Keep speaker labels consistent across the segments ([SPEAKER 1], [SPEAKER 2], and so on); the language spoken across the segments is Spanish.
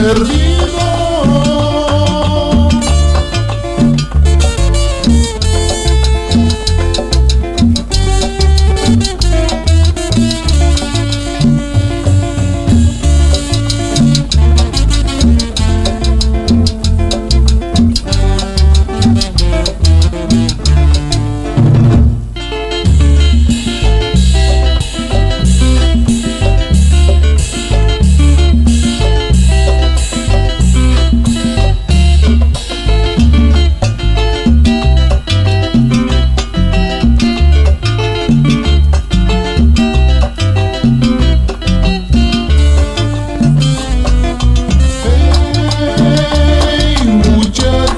[SPEAKER 1] perdí.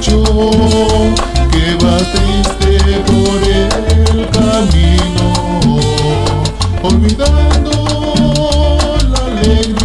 [SPEAKER 1] muchacho que va triste por el camino, olvidando la alegría.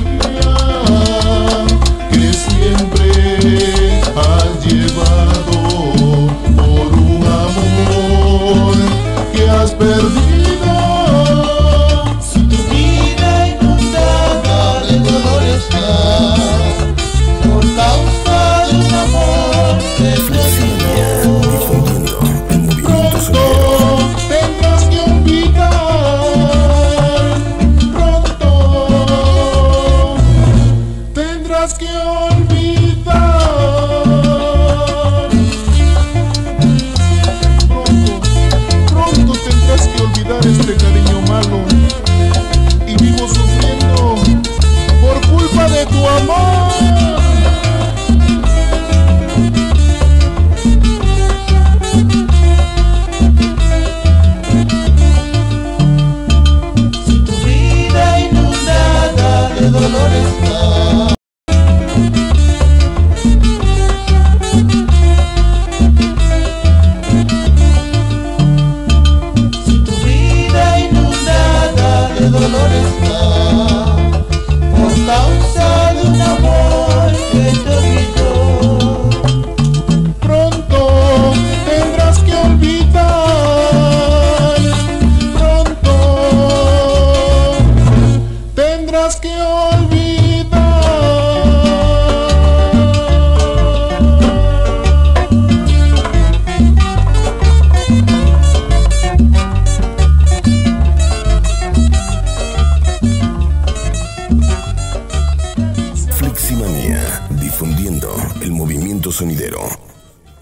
[SPEAKER 1] tendrás que olvidar.
[SPEAKER 2] Fleximania, difundiendo el movimiento sonidero.